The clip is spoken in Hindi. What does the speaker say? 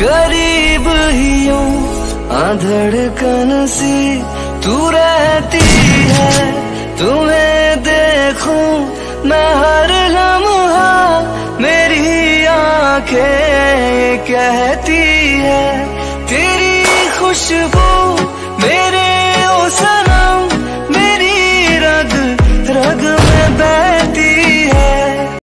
करीब ही यूँ आधड़कन सी तू रहती है, तुम्हें देखूँ मैं हर लम्हा। मेरी आँखें कहती है, तेरी खुशबू